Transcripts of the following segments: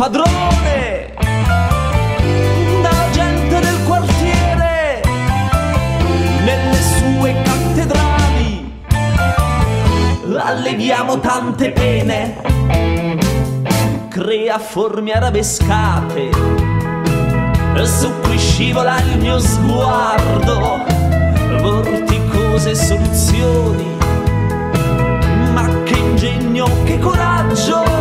padrone, dalla gente del quartiere, nelle sue cattedrali, alleviamo tante pene, crea forme arabescate, su cui scivola il mio sguardo, vorticose soluzioni ingegno, che coraggio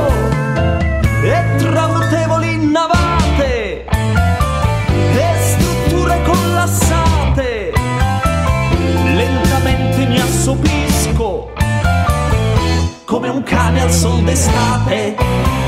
come un cane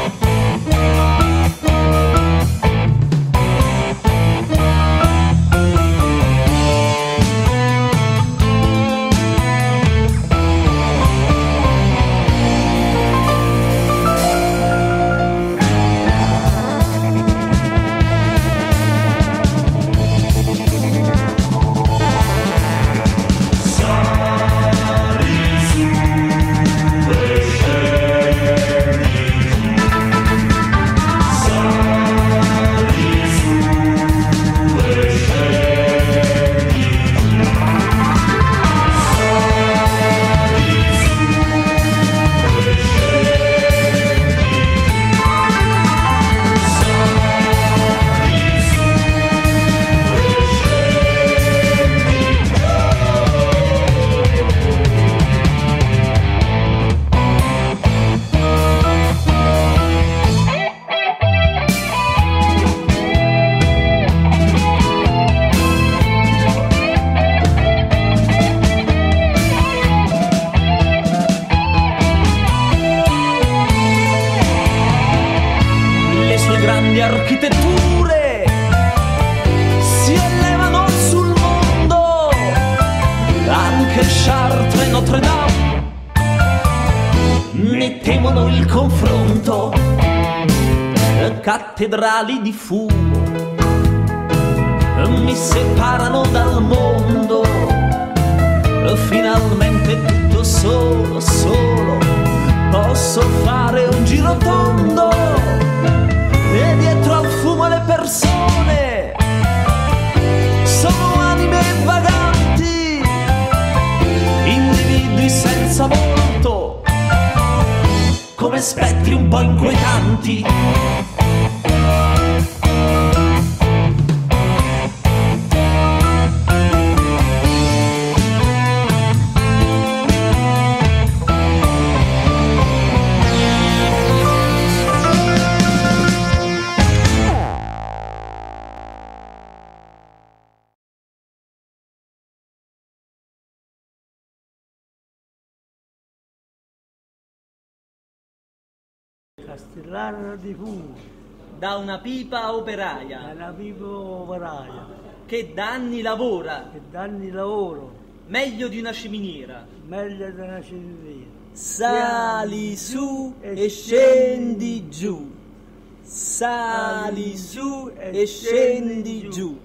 il confronto, cattedrali di fumo mi separano dal mondo, finalmente tutto solo, solo, posso fare un giro tondo come spettri un po' inquietanti. Castellano di fumo, da una pipa operaia una pipa operaia, che da anni lavora che danni lavoro, meglio di una ciminiera. meglio di una cittadina. Sali su e scendi giù. Sali su e scendi giù.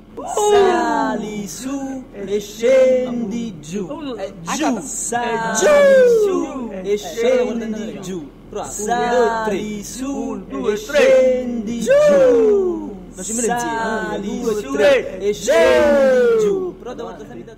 Sali su e scendi giù. Eh, giù. Sali su e scendi giù. Sali su e scendi giù. Sali su e scendi giù. Però da quanto salita